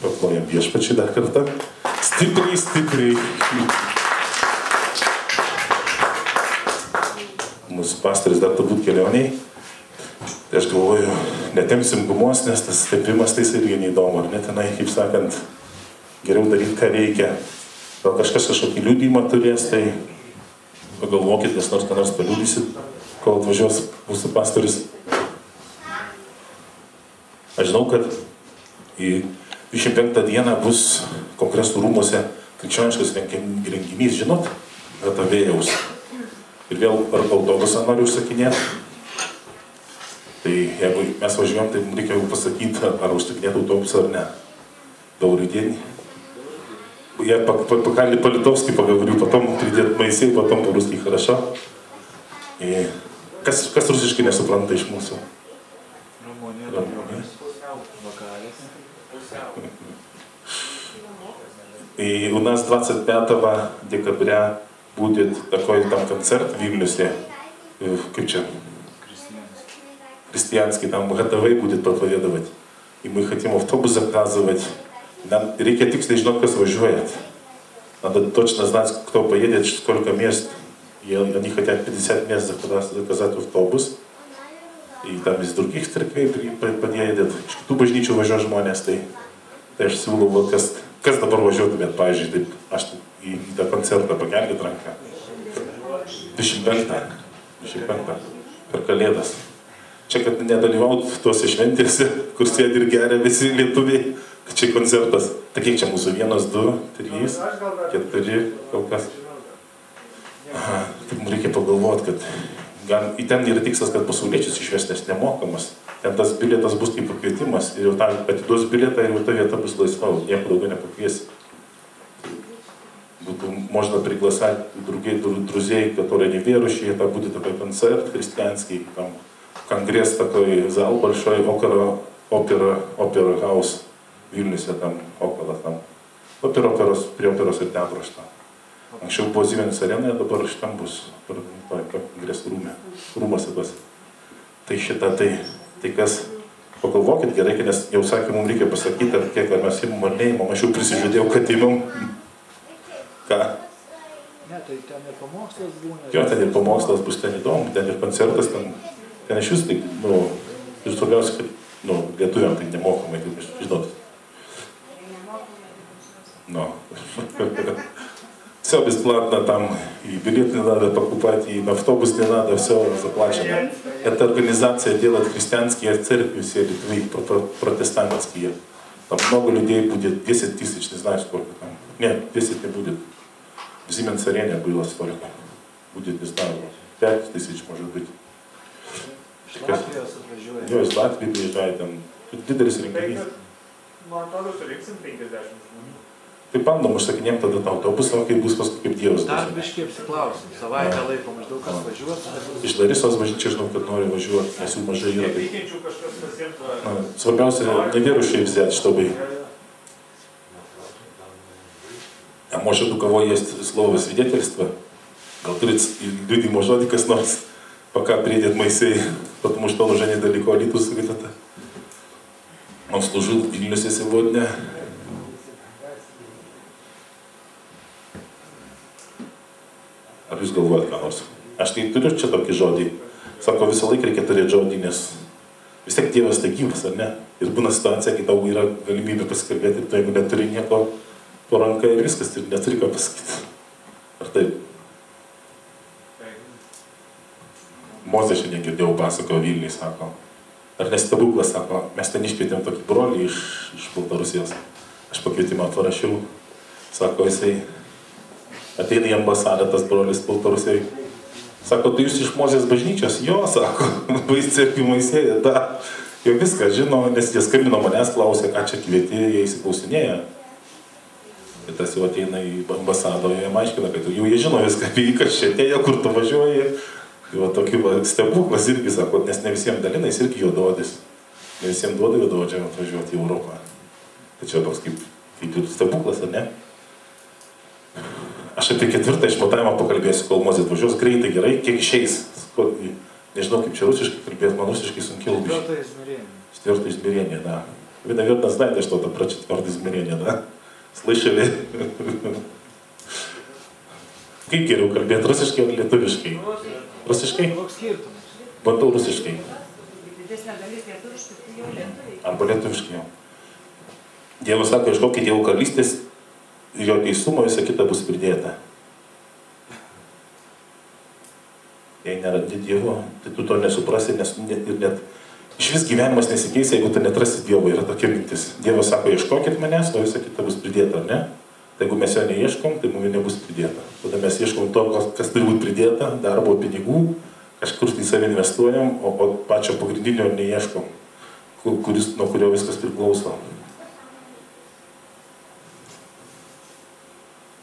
Paplojam viešpačiai dar kartą. Stipriai, stipriai. Mūsų pastoris dar turbūt kelioniai. Tai aš galvoju, netemsim gumos, nes tas stepimas tai irgi neįdomu, ar ne tenai, kaip sakant, geriau daryti, ką reikia. Gal kažkas kažkokį liūdimą turės, tai pagalvokit, nes nors ką nors paliūdysit, kol atvažiuos mūsų pastoris. Aš žinau, kad į 25 dieną bus kongresų rūmose krikščioniškas renginys, žinot, Gatavėjaus. Ir vėl ar autobusą noriu užsakinėti. Tai jeigu mes važiuojam, tai mums reikia jau pasakyti, ar užsakinėti autobusą ar ne. Daurį dienį. Я пока по-литовски поговорю, потом придет Моисей, потом по-русски хорошо. И kas, kas rusiškai nesupranta iš mūsų? И у нас 25 декабря будет такой там концерт в Вильнюсе, э, как че, христианский, там Гатавей будет проповедовать. И мы хотим автобус заказывать. Нам tiksliai žinot, kas važiuojat. Надо точно знать, кто поедет, сколько мест. И они хотят 50 мест заказать автобус. И там из других церквей подъедет. Kitų bažnyčių važiuoja žmonės. Tai, tai aš siūlau, va, kas, dabar važiuotumėt, pavyzdžiui, taip, aš į, tą koncertą pakelkit ranką. 25. 25. Per kalėdas. Čia, kad nedalyvaut tuose šventėse, kur sėdi ir geria visi lietuviai, kad čia koncertas. Tai kiek čia mūsų? Vienas, du, trys, keturi, kol kas. Aha, tai mums reikia pagalvoti, kad gal, į ten yra tikslas, kad pasauliečius išvestės nemokamas Ten tas bilietas bus kaip pakvietimas ir jau tą atiduos bilietą ir jau ta vieta bus laisva, nieko daugiau nepakviesi. Буду, можно приглашать другие дру- друзей, которые неверующие, это будет такой концерт христианский, там конгресс такой, зал большой, опера, опера, опера хаус в Вильнюсе, там около там. Опера, оперos, prie operos ir teatro šitą. Anksčiau buvo Siemens arenoje, dabar šitam bus, per toj kongresų rūmė, rūmose tuose. Tai šitą, tai, tai kas, pagalvokit gerai, kad nes jau sakė, mums reikia pasakyti, ar kiek ar mes imam ar neimam, aš jau prisižadėjau, kad imam. Ką? Ne, tai ten ir pamokslas būna. Jo, ten ir pamokslas bus ten įdomu, ten ir koncertas, ten, ten iš vis, tai, nu, ir svarbiausia, kad, nu, lietuviam tai nemokamai, kaip jūs žinot. Ну. Все бесплатно, там и билет не надо покупать, и на автобус не надо, все заплачено. Эта организация делает христианские церкви, все Литвы, про- про- протестантские. Там много людей будет, 10 тысяч, не знаю сколько там. Нет, 10 не будет. В Siemens арене было столько. Будет, не знаю, 5 тысяч может быть. Iš Latvijos atvažiuoja. Jo, iš Latvijos priезжает, там didelis renginys. Man atrodo, surinksim 50 žmonių. Tai bandom užsakinėm tada tą autobusą, o kai bus paskui kaip Dievas. Dar biškiai apsiklausim. Savaitę laiko maždaug kas važiuos. Iš Larisos bažnyčios žinau, kad nori važiuoti, nes jų mažai yra. Tai, svarbiausia, неверующие взять, чтобы... А может, у кого есть слово свидетельство, говорит, люди, может, kas nors, пока приедет Моисей, потому что он уже недалеко Литус где-то. Он служил в Вильнюсе сегодня. Ar jūs galvojat ką nors? Aš tai turiu čia tokį žodį. Sako, visą laiką reikia turėti žodį, nes vis tiek Dievas tai gyvas, ar ne? Ir būna situacija, kai tau yra galimybė pasikalbėti tu jeigu neturi nieko po ranka ir viskas, ir neturi ką pasakyti. Ar taip? Mozė šiandien girdėjau pasako Vilniui, sako. Ar nestebuklas, sako, mes ten iškvietėm tokį brolį iš, iš Baltarusijos. Aš pakvietimą parašiau. Sako, jisai ateina į ambasadą tas brolis Baltarusijoje. Sako, tai jūs iš Mozės bažnyčios? Jo, sako, baisėpi Moisėja, da. Jau viską žino, nes jie skambino manęs, klausė, ką čia kvieti, jie įsiklausinėja. Ir tas jau ateina į ambasadą, jie aiškina, kad jau jie žino viską apie jį, kas čia atėjo, kur tu važiuoji. Tai va tokiu va, stebuklas irgi sako, nes ne visiems dalina, jis irgi juododis. Ne visiems duoda juododžiam atvažiuoti į Europą. Tai čia toks kaip, kaip ir stebuklas, ar ne? Aš apie ketvirtą išmatavimą pakalbėsiu, kol Mozė atvažiuos greitai, gerai, kiek išeis. Ko- Nežinau, kaip čia rusiškai kalbėti, man rusiškai sunkiau. biškį. Четвертое измерение. Четвертое измерение, да. Вы, наверное, знаете что-то про четвертое измерение, да? Слышали? Kaip geriau kalbėti, rusiškai ar lietuviškai? Rusiškai? Koks skirtumas? Bandau rusiškai. Didesnė dalis lietuviškai, tai jau lietuviai. Arba lietuviškai jau. Dievas sako, iškokit Dievo karalystės ir jo teisumo visa kita bus pridėta. Jei nėra Dievo, tai tu to nesuprasi, nes net, net iš vis gyvenimas nesikeis, jeigu tu netrasi Dievo, yra tokia mintis. Dievas sako, ieškokit manęs, o visa kita bus pridėta, ar ne? Tai jeigu mes jo neieškom, tai mums nebus pridėta. Tada mes ieškom to, kas, turi būti pridėta, darbo, pinigų, kažkur tai save investuojam, o, o pačio pagrindinio neieškom, kur- kuris, nuo kurio viskas priklauso.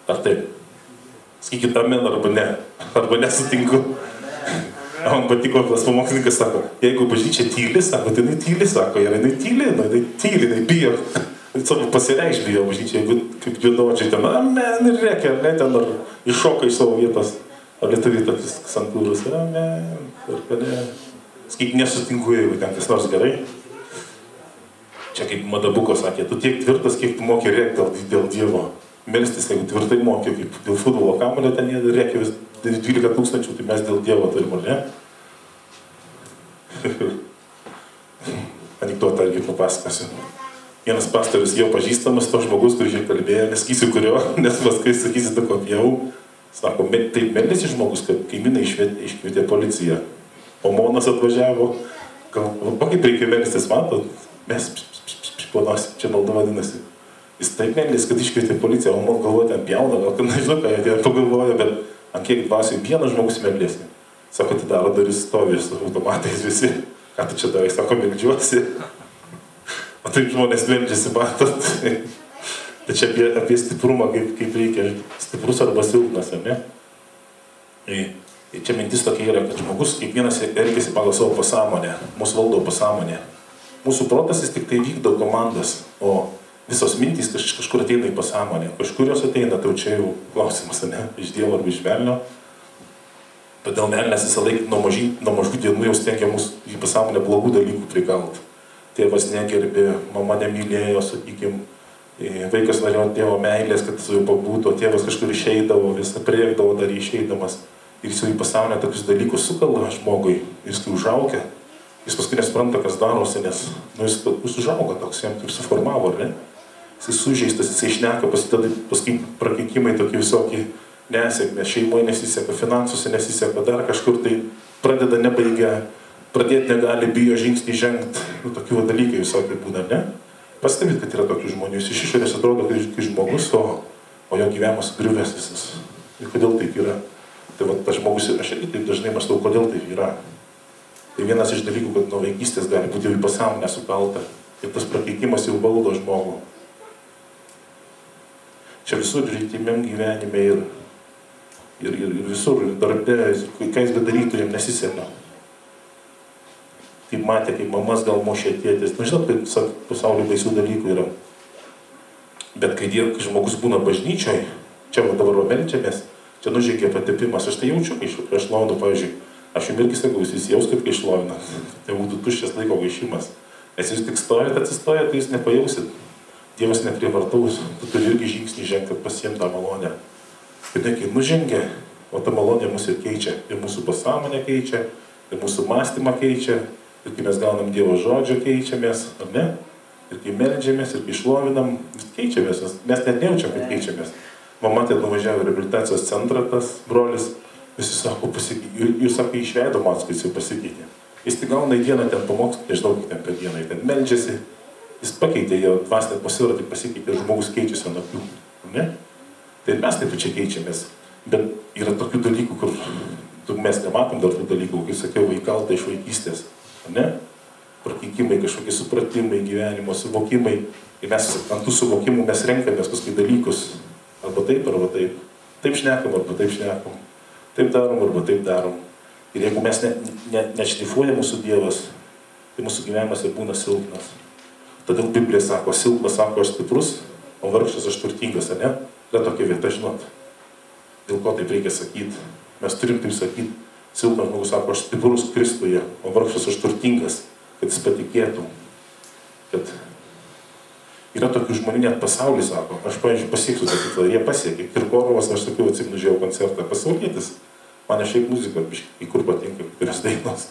Ar taip? Sakykit amen arba ne. Arba nesutinku. Man patiko, tas pamokslininkas sako, jeigu bažnyčia tyli, sako, tai jinai tyli, sako, ir jinai tyli, nu, jinai tyli, jinai bijo. Savo pasireikš bijo bažnyčia, jeigu kaip juododžiai ten, amen, ir reikia, ne, ten ar iššoka iš savo vietos. Ar lietuviai tokius santūrus, amen, ir kada. Sakyk, nesutinku, jeigu ten kas nors gerai. Čia kaip Madabuko sakė, tu tiek tvirtas, kiek tu moki rėkti dėl, dėl Dievo. Melstis, jeigu tvirtai moki, kaip dėl futbolo kamulio ten jie rėkia vis 12 tūkstančių, tai mes dėl Dievo turim, ar ne? Anekdotą irgi papasakosiu. Vienas pastorius jau pažįstamas, to žmogus, kuris čia kalbėjo, nesakysiu kurio, nes paskui sakysi, tu kopijau. Sako, "Me- taip meldėsi žmogus, kad kaimynai iškvietė policiją. O monas atvažiavo, gal, kaip reikia melstis, matot, mes ponas, čia malda vadinasi. Jis taip meldėsi, kad iškvietė policiją, o man galvoja, ten pjauna, gal kad nežinau, ką jie ten pagalvoja, bet ant kiek dvasiai vienas žmogus meldėsi. Sako, atidaro duris stovi su automatais visi. Ką tu čia darai, sako, meldžiuosi. O taip žmonės meldžiasi, matot. Tai čia apie, apie stiprumą, kaip, kaip reikia. Stiprus arba silpnas, ar ne? Tai, tai čia mintis tokia yra, kad žmogus kiekvienas elgesi pagal savo pasąmonę. Mūsų valdo pasąmonė. Mūsų protas jis tik tai vykdo komandas, o visos mintys kaž, kažkur ateina į pasąmonę. Kažkur jos ateina, tai čia jau klausimas, ne? Iš Dievo arba iš velnio. Todėl velnės visą laiką nuo, mažy, nuo mažų dienų jau stengia mus į pasąmonę blogų dalykų prigauti. Tėvas negerbė, mama nemylėjo, sakykime, vaikas norėjo tėvo meilės, kad su juo pabūtų, o tėvas kažkur išeidavo, visą priekdavo dar išeidamas. Ir jis jau į pasąmonę tokius dalykus sukalba žmogui, jis kai užaugia, jis paskui nesupranta, kas darosi, nes nu, jis, jis užauga toks, jam taip suformavo, ar ne? Jis sužeistas, jis išneka, pasideda paskui prakeikimai tokie visokie nesėkmės, šeimoje nesiseka, finansuose nesiseka, dar kažkur tai pradeda nebaigia, pradėti negali, bijo žingsnį žengti, nu, tokių dalykai visokie būna, ne? Pastebit, kad yra tokių žmonių, jis iš išorės atrodo kaip, žmogus, o, o jo gyvenimas griuvęs visas. Ir kodėl taip yra? Tai va, tas žmogus, aš irgi taip dažnai mąstau, kodėl taip yra. Tai vienas iš dalykų, kad nuo vaikystės gali būti jau į pasąmonę sukalta. Ir tas prakeikimas jau valdo žmogų. Čia visur rytimiam gyvenime ir, ir, ir, ir visur, ir darbe, ką jis bedarytų, jam nesiseka. Kaip matė, kaip mamas gal mušė tėtis. Na, žinot, kaip sak, pasaulio baisių dalykų yra. Bet kai, die, kai žmogus būna bažnyčioj, čia va dabar melčiamės, čia nužengė patepimas, aš tai jaučiu, kai aš launu, pavyzdžiui, aš jums irgi sakau, jūs visi jaus kaip kai išlovina. Tai būtų tuščias laiko gaišimas. Nes jūs tik stovit, atsistojat, tai jūs nepajausit. Dievas neprievartaus, tu turi irgi žingsnį žengti, kad pasiimti tą malonę. Ir kai nužengia, o ta malonė mus ir keičia. Ir mūsų pasąmonę keičia, ir mūsų mąstymą keičia, ir kai mes gaunam Dievo žodžio keičiamės, ar ne? Ir kai meldžiamės, ir kai išlovinam, vis keičiamės, mes net nejaučiam, kad keičiamės. Mama ten nuvažiavo į rehabilitacijos centrą, tas brolis, visi sako, pasikeitė, ir sako, išveido man, kai jis jau pasikeitė. Jis tik gauna į dieną ten pamokslą, nežinau, kiek ten per dieną, ten meldžiasi, jis pakeitė jo dvasinę pasiūlą, tai pasikeitė, žmogus keičiasi nuo jų. Ne? Tai mes taip pačiai keičiamės. Bet yra tokių dalykų, kur mes nematom dar tų dalykų, kaip sakiau, įkalta iš vaikystės. Ne? Prakeikimai, kažkokie supratimai, gyvenimo suvokimai. Ir mes ant tų suvokimų mes renkamės paskui dalykus. Arba taip, arba taip. Taip šnekam, arba taip šnekam. Taip darom, arba taip darom. Ir jeigu mes ne, ne, nešlifuoja mūsų Dievas, tai mūsų gyvenimas ir būna silpnas. Todėl Biblija sako, silpnas sako aš stiprus, o vargšas aš turtingas, ar ne? Yra tokia vieta, žinot. Dėl ko taip reikia sakyti? Mes turim taip sakyti. Silpnas žmogus sako, aš stiprus Kristuje, o vargšas aš turtingas, kad jis patikėtų, kad Yra tokių žmonių net pasaulyje, sako, aš, pavyzdžiui, pasieksiu tą tikslą, ir jie pasiekė. Kirkorovas, aš sakiau, atsimenu, žiūrėjau koncertą, pasaulietis, man šiaip muzika, biškai, kur patinka, kurios dainos.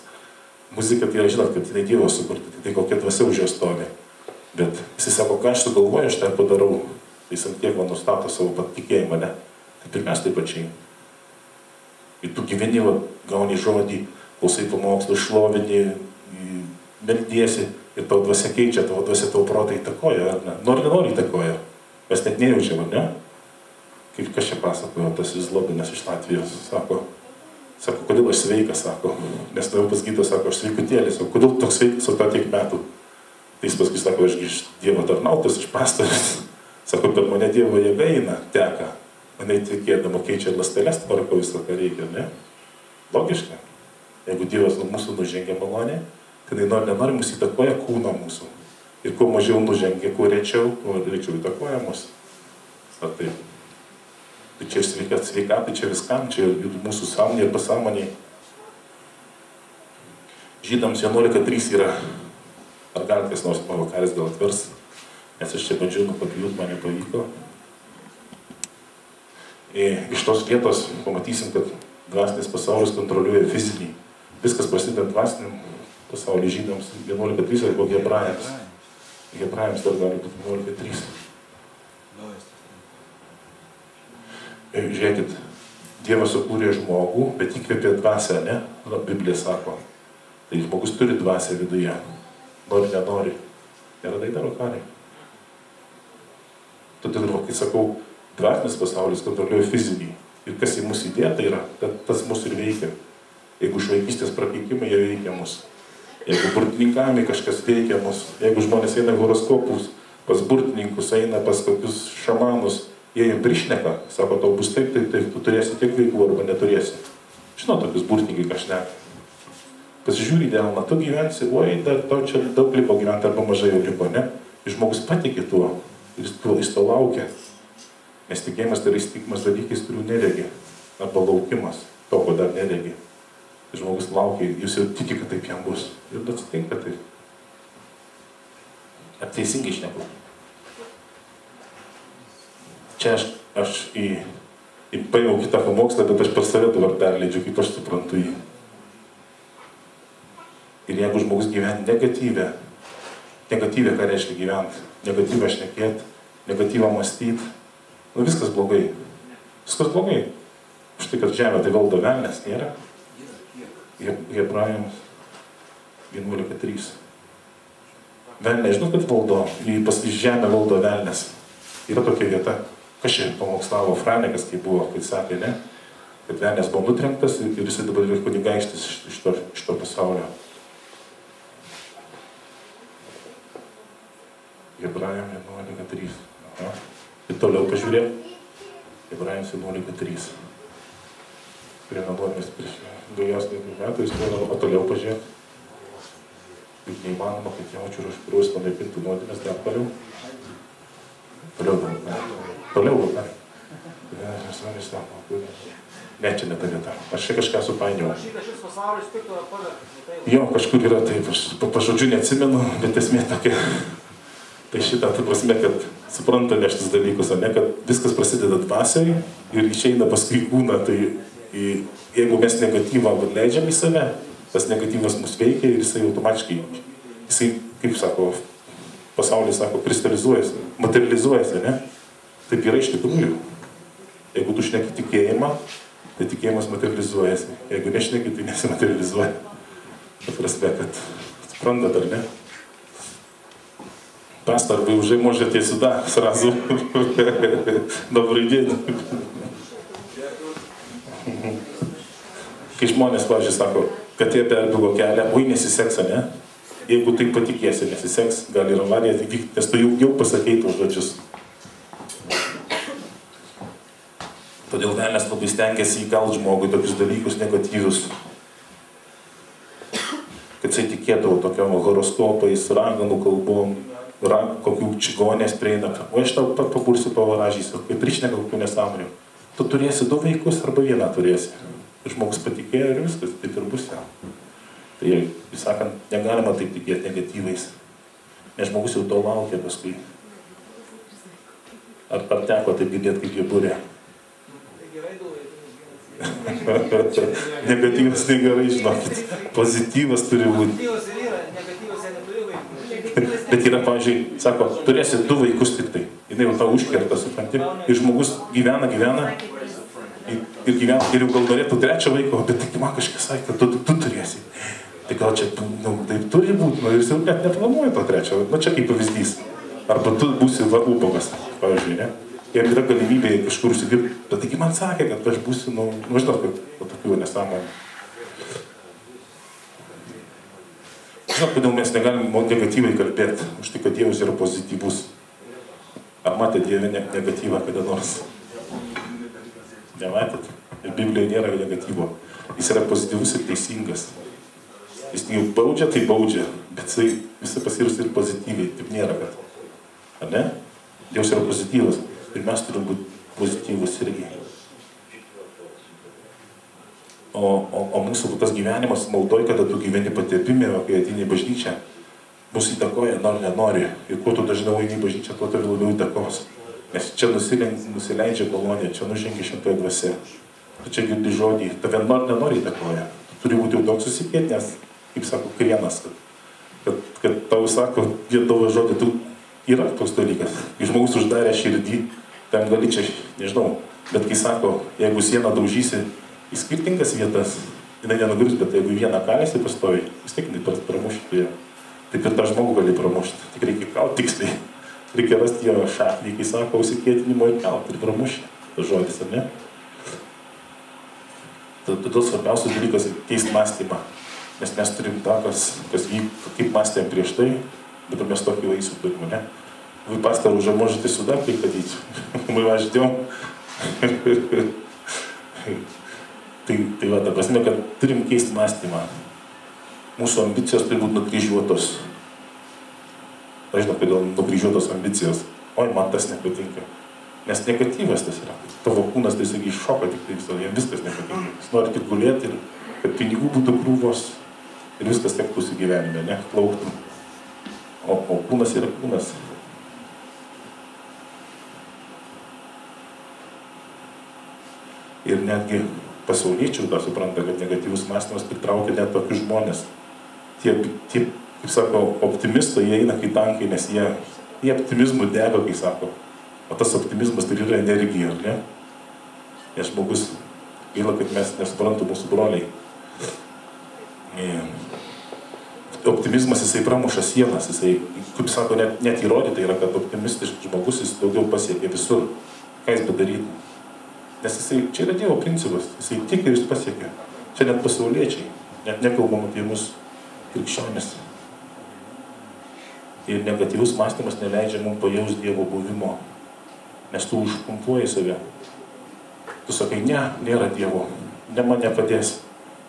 Muzika tai yra, žinot, kad tai Dievo sukurta, tai kokia dvasia už jo stovi. Bet jisai sako, ką aš sugalvoju, aš tą padarau. Jis ant tiek man nustato savo patikėjimą, ne? Tai pirmiausia, taip pačiai. Ir tu gyveni, va, gauni žodį, klausai pamokslą, šlovini, meldiesi ir tavo dvasia keičia, tavo dvasia tavo protą įtakoja, ar ne? Nori, nenori įtakoja. Mes net nejaučiam, ar ne? Kaip kas čia pasakojo, tas Izlobinas iš Latvijos, sako, sako, kodėl aš sveikas, sako, nes tavau pas gydytojas, sako, aš sveikutėlis, o kodėl toks sveikas, o tą tiek metų. Tai jis paskui sako, aš Dievo tarnautas, iš pastorius. Sako, per mane Dievo jėga eina, teka. Mane įtikėdama keičia lastelės, tvarko visą, ką reikia, ne? Logiška. Jeigu Dievas nuo mūsų nužengia malonė, tai jinai nori, nenori mūsų įtakoja kūno mūsų. Ir kuo mažiau nužengia, kuo rečiau, tuo rečiau įtakoja mus. Ar taip? Tai čia sveika, sveikatai, čia viskam, čia ir mūsų sąmonė ir pasąmonė. Žydams 11.3 yra. Ar gali kas nors pavakarės gal atvers? Nes aš čia bandžiau nukopijut, man nepavyko. Ir iš tos vietos pamatysim, kad dvasinis pasaulis kontroliuoja fizinį. Viskas prasideda dvasiniam pasaulyje žydams 11.3 arba hebrajams. Hebrajams dar gali būti 11.3. Ir Žiūrėkit, Dievas sukūrė žmogų, bet įkvėpė dvasę, ne? Biblija sako. Tai žmogus turi dvasę viduje. Nori, nenori. Neradai daro karai. Todėl, va, kai sakau, dvasinis pasaulis kontroliuoja fizinį. Ir kas į mus įdėta yra, tas mus ir veikia. Jeigu iš vaikystės prakeikimai, jie veikia mus. Jeigu burtininkami kažkas veikia mus, jeigu žmonės eina horoskopus, pas burtininkus, eina pas kokius šamanus, jie jam prišneka, sako, tau bus taip, taip, taip, tu turėsi tiek vaikų arba neturėsi. Žinau, tokius burtininkai kažne. Pasižiūrį delną, tu gyvensi, oi, dar tau čia daug liko gyventi arba mažai jau liko, ne? Ir žmogus patikė tuo jis to, jis to laukia. Nes tikėjimas tai yra įstikimas dalykais, kurių neregi. Arba laukimas to, ko dar neregi. Ir žmogus laukia, jūs jau tiki, kad taip jam bus. Ir atsitinka taip. Ar teisingai išneku? Čia aš, aš į, į paėmiau kitą pamokslą, bet aš per save dabar perleidžiu, kaip aš suprantu jį. Ir jeigu žmogus gyvena negatyvę, negatyvę ką reiškia gyventi, negatyvę šnekėti, negatyvą mąstyti, nu viskas blogai. Viskas blogai. Už tai, kad žemė tai valdo velnės, nėra. Hebrajams 11.3. Velnė, žinot, kad valdo, į žemę valdo velnės. Yra tokia vieta. Čia pamokslavo Franekas, kai buvo, kai sakė, ne? Kad velnės buvo nutrenktas ir jisai dabar yra kunigaištis iš, iš, to, iš to pasaulio. Hebrajam 11.3. Aha. Ir toliau pažiūrėk. Hebrajams 11.3. Prie nuodėmės prieš dujos metų jis buvo, o toliau pažiūrėk. Juk neįmanoma, kad jaučiu ir užpirus panaikintų nuodėmės dar toliau. Toliau gal. Toliau gal. Ne. Čia ne ta vieta. Aš čia kažką supainiau. Jo, kažkur yra taip, aš pa- pažodžiu neatsimenu, bet esmė tokia. Tai šitą, tai prasme, kad suprantame šitus dalykus, ar ne, kad viskas prasideda dvasiai ir išeina paskui kūną, tai jeigu mes negatyvą leidžiam į save, tas negatyvas mus veikia ir jisai automatiškai, jisai, kaip sako, pasaulis sako, kristalizuojasi, materializuojasi, ne? Taip yra iš tikrųjų. Jeigu tu šneki tikėjimą, tai tikėjimas materializuojasi. Jeigu nešneki, tai nesimaterializuoja. Ta prasme, kad suprantat, ar не? Пастор, вы уже можете сюда сразу. Добрый день. Kai žmonės, pavyzdžiui, sako, kad jie perbėgo kelią, oi nesiseks, ne? Jeigu taip patikėsi, nesiseks, gali ir avarija įvykti, nes tu jau, jau pasakei tos žodžius. Todėl velnės labai stengiasi įkalt žmogui tokius dalykus negatyvius, kad jisai tikėdavo tokiam horoskopais, raganų kalbom, ra, kokių čigonės prieina, o aš tau pat papulsiu pavaražysiu, kaip prišneka kokių nesąmonių. Tu turėsi du vaikus arba vieną turėsi. Žmogus patikėjo ir viskas, taip ir bus jam. Tai, vis sakant, negalima taip tikėti negatyvais. Nes žmogus jau to laukia paskui. Ar, ar teko taip girdėti, kaip jie būrė? Tai. Negatyvas negerai, žinokit. Pozityvas turi būti. Pozityvas ir yra, negatyvas jie neturi vaikų. Negatyvus Bet yra, pavyzdžiui, sako, turėsi du vaikus tik tai. Jis jau tau užkerta, supranti. Ir žmogus gyvena, gyvena. Ir, ir gyvena, ir jau gal norėtų trečią vaiką, bet tik man kažkas sakė, kad tu, tu, tu turėsi. Tai gal čia, nu, taip turi būti, nu, ir jis jau net neplanuoja to trečio. Na čia kaip pavyzdys. Arba tu būsi ubagas, pavyzdžiui, ne? Jam yra galimybė kažkur užsidirbti, bet taigi man sakė, kad aš būsiu, nu, nu žinot, kad tokių nesąmonių. Žinot, kodėl mes negalim negatyvai kalbėti, už tai, kad Dievas yra pozityvus. Ar matėte Dievę ne- negatyvą kada nors? Nematėt? Ir Biblijoje nėra negatyvo. Jis yra pozityvus ir teisingas. Jis jau baudžia, tai baudžia, bet jisai visą pasirus ir pozityviai, taip nėra, kad. Ar ne? Dievas yra pozityvas ir mes turim būti pozityvus irgi. O, o, o mūsų tas gyvenimas maldoj, kada tu gyveni patepime, o kai ateini į bažnyčią, mus įtakoja, nori nenori. Ir kuo tu dažniau eini į bažnyčią, tuo turi labiau įtakos. Nes čia nusileidžia, kolonija, čia nužengia šimtoje dvasia. Tu čia girdi žodį, tave nori nenori įtakoja. Tu turi būti jau daug susikėtęs, kaip sako, krienas, kad, kad, kad tau sako, vien tavo žodį, tu yra toks dalykas. Kai žmogus uždarė širdį, tam gali čia, nežinau, bet kai sako, jeigu sieną daužysi į skirtingas vietas, jinai nenugrius, bet jeigu į vieną kalėsi pastovi, vis tiek jinai pra- pramuši tu ją. Taip ir tą žmogų gali pramušti, tik reikia kauti tiksliai. Reikia rasti jo šaknį, kai sako, užsikėtinimo ir kauti ir pramušti. Tas žodis, ar ne? Tad- Todėl svarbiausias dalykas - keisti mąstymą. Nes mes turim tą, kas, kas vyko, kaip mąstėm prieš tai, bet mes tokį vaisių turim, ne? Вы, пастор, уже можете сюда приходить. Мы вас ждем. Tai, tai va, ta prasme, kad turim keisti mąstymą. Mūsų ambicijos turi būti nukryžiuotos. Aš žinau, kodėl nukryžiuotos ambicijos. Oi, man tas nepatinka. Nes negatyvas tas yra. Tavo kūnas tiesiog iššoka tik tai visą, jam viskas nepatinka. Jis nori tik gulėti ir kad pinigų būtų krūvos ir viskas tektųsi gyvenime, ne, plauktų. O, o kūnas yra kūnas. Ir netgi pasauliečių tą supranta, kad negatyvus mąstymas pritraukia net tokius žmonės. Tie, tie kaip sako, optimistai, jie eina kaip tankai, nes jie, jie optimizmų dega, kai sako. O tas optimizmas tai yra energija, ar ne? Nes žmogus, gaila, kad mes nesuprantam mūsų broliai. E, Optimizmas jisai pramuša sienas, jisai, kaip sako, net, net įrodyta yra, kad optimistiškas žmogus jis daugiau pasiekia visur. Ką jis bedarytų? Nes jisai, čia yra Dievo principas, jisai tik ir jis pasiekia. Čia net pasauliečiai, net nekalbam apie mus krikščionis. Ir negatyvus mąstymas neleidžia mums pajausti Dievo buvimo, nes tu užpumpuoji save. Tu sakai, ne, nėra Dievo, ne man nepadės.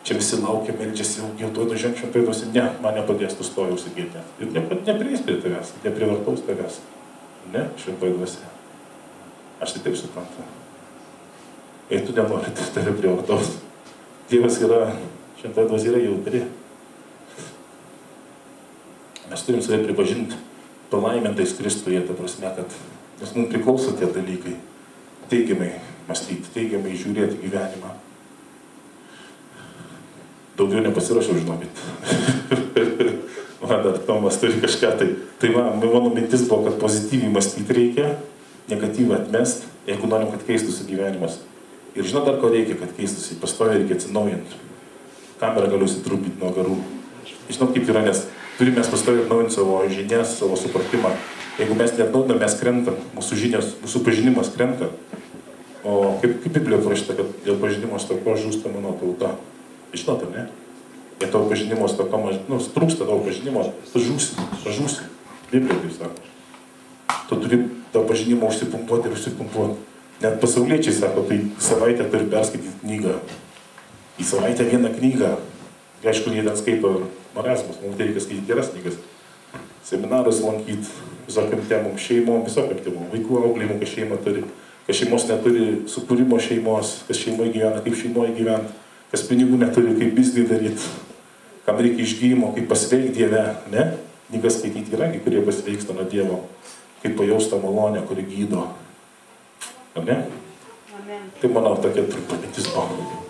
Čia visi laukia, meldžiasi, jau tuoj nužengčiau prie tos, ne, man nepadės, tu stoji užsigėti. Ir ne, neprieis prie tavęs, neprivartaus tavęs. Ne, šventoji dvasia. Aš tai taip suprantu. Jei tu nenori, tai tave prievartaus. Dievas yra, šventoji dvasia yra jautri. Mes turim save pripažinti palaimintais Kristuje, ta prasme, kad nes mums priklauso tie dalykai. Teigiamai mąstyti, teigiamai žiūrėti gyvenimą. Daugiau nepasirašiau, žinokit. man dar Tomas turi kažką tai. Tai man, mano mintis buvo, kad pozityviai mąstyti reikia, negatyvą atmest, jeigu norim, kad keistųsi gyvenimas. Ir žinot dar ko reikia, kad keistųsi, pastoviai reikia atsinaujinti. Kamerą galiu įsitrupyti nuo garų. Žinot kaip yra, nes turime pastoviai atnaujinti savo žinias, savo supratimą. Jeigu mes neatnaujiname, mes krentam, mūsų žinios, mūsų pažinimas krenta. O kaip, kaip Biblijoje parašyta, kad dėl pažinimo stokos žūsta mano tauta. Žinot, ar ne? Jei tavo pažinimo stoka, nu, trūksta tavo pažinimo, tu žūsi, pažūsi. Biblija taip sako. Tu turi tą pažinimą užsipumpuoti ir užsipumpuoti. Net pasauliečiai sako, tai savaitę turi perskaityti knygą. Į savaitę vieną knygą. Aišku, jie ten skaito marazmus, mums tai reikia skaityti geras knygas. Seminarus lankyti, visokiam temom, šeimom, visokiam temom, vaikų auklėjimų, kas šeima turi, kas šeimos neturi, sukūrimo šeimos, kas šeimoje gyvena, kaip šeimoje gyventi, kas pinigų neturi, kaip biznį daryti, kam reikia išgyjimo, kaip pasveikti Dieve, ne? Knygas skaityti yra, kurie pasveiksta nuo Dievo, kaip pajausta malonė, kuri gydo. Ar ne? Amen. Tai manau tokia trumpa mintis buvo.